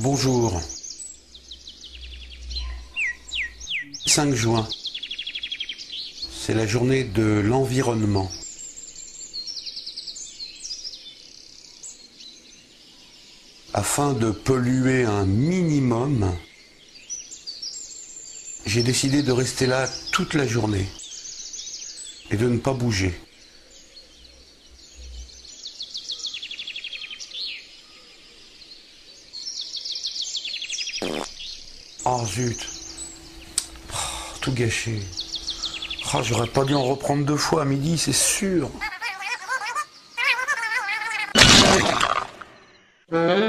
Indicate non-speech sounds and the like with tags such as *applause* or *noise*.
Bonjour. 5 juin. C'est la journée de l'environnement. Afin de polluer un minimum, j'ai décidé de rester là toute la journée et de ne pas bouger. Oh zut. Oh, tout gâché. Oh, j'aurais pas dû en reprendre deux fois à midi, c'est sûr. *laughs*